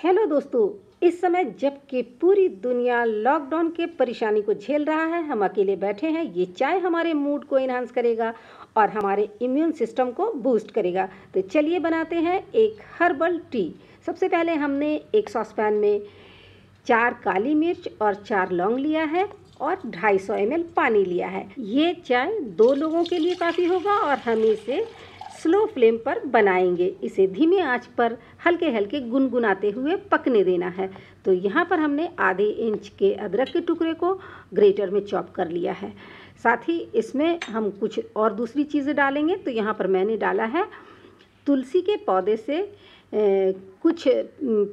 Hello दोस्तों, इस समय जबकि पूरी दुनिया लॉकडाउन के परेशानी को झेल रहा है, हम अकेले बैठे हैं, ये चाय हमारे मूड को इन्हांस करेगा और हमारे इम्यून सिस्टम को बूस्ट करेगा। तो चलिए बनाते हैं एक हर्बल टी सबसे पहले हमने एक सॉसपैन में चार काली मिर्च और चार लौंग लिया है और 250 सौ पानी लिया है। ये चाय दो लोगों के लिए काफ़ी होगा और हम इसे स्लो फ्लेम पर बनाएँगे। इसे धीमे आँच पर हल्के हल्के गुनगुनाते हुए पकने देना है। तो यहाँ पर हमने आधे इंच के अदरक के टुकड़े को ग्रेटर में चॉप कर लिया है। साथ ही इसमें हम कुछ और दूसरी चीज़ें डालेंगे। तो यहाँ पर मैंने डाला है तुलसी के पौधे से कुछ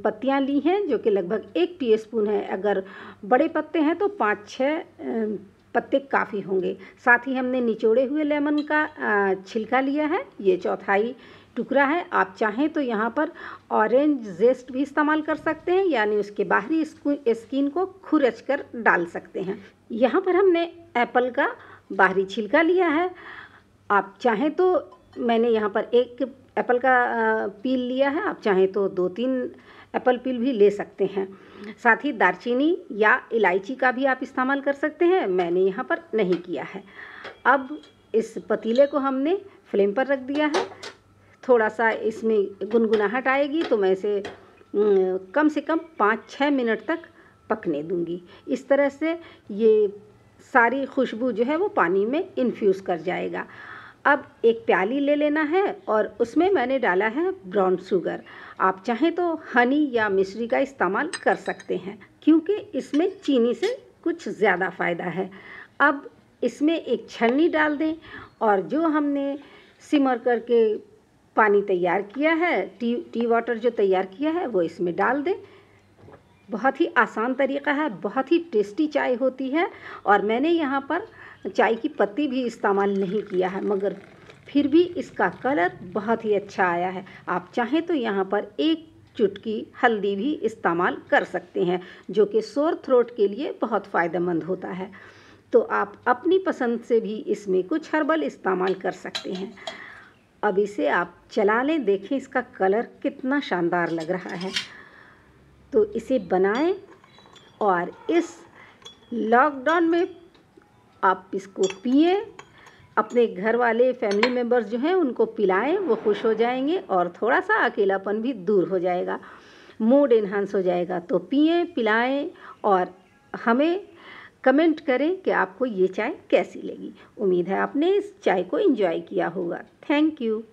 पत्तियाँ ली हैं, जो कि लगभग एक टीस्पून है। अगर बड़े पत्ते हैं तो पाँच छः पत्ते काफ़ी होंगे। साथ ही हमने निचोड़े हुए लेमन का छिलका लिया है। ये चौथाई टुकड़ा है। आप चाहें तो यहाँ पर ऑरेंज जेस्ट भी इस्तेमाल कर सकते हैं, यानी उसके बाहरी स्किन को खुरच कर डाल सकते हैं। यहाँ पर हमने एप्पल का बाहरी छिलका लिया है। आप चाहें तो मैंने यहाँ पर एक एप्पल का पील लिया है। आप चाहें तो दो तीन एप्पल पिल भी ले सकते हैं। साथ ही दारचीनी या इलायची का भी आप इस्तेमाल कर सकते हैं, मैंने यहाँ पर नहीं किया है। अब इस पतीले को हमने फ्लेम पर रख दिया है। थोड़ा सा इसमें गुनगुनाहट आएगी तो मैं इसे कम से कम पाँच छः मिनट तक पकने दूँगी। इस तरह से ये सारी खुशबू जो है वो पानी में इन्फ्यूज़ कर जाएगा। अब एक प्याली ले लेना है और उसमें मैंने डाला है ब्राउन शुगर आप चाहें तो हनी या मिश्री का इस्तेमाल कर सकते हैं, क्योंकि इसमें चीनी से कुछ ज़्यादा फ़ायदा है। अब इसमें एक छन्नी डाल दें और जो हमने सिमर करके पानी तैयार किया है टी टी वाटर जो तैयार किया है, वो इसमें डाल दें। बहुत ही आसान तरीका है, बहुत ही टेस्टी चाय होती है और मैंने यहाँ पर चाय की पत्ती भी इस्तेमाल नहीं किया है, मगर फिर भी इसका कलर बहुत ही अच्छा आया है। आप चाहें तो यहाँ पर एक चुटकी हल्दी भी इस्तेमाल कर सकते हैं, जो कि सोर थ्रोट के लिए बहुत फ़ायदेमंद होता है। तो आप अपनी पसंद से भी इसमें कुछ हर्बल इस्तेमाल कर सकते हैं। अब इसे आप चला लें, देखें इसका कलर कितना शानदार लग रहा है। तो इसे बनाएँ और इस लॉकडाउन में आप इसको पिए। अपने घर वाले फैमिली मेंबर्स जो हैं, उनको पिलाएँ, वो खुश हो जाएँगे और थोड़ा सा अकेलापन भी दूर हो जाएगा। मूड इन्हांस हो जाएगा। तो पिए, पिलाएँ और हमें कमेंट करें कि आपको ये चाय कैसी लगी। उम्मीद है आपने इस चाय को एंजॉय किया होगा। Thank you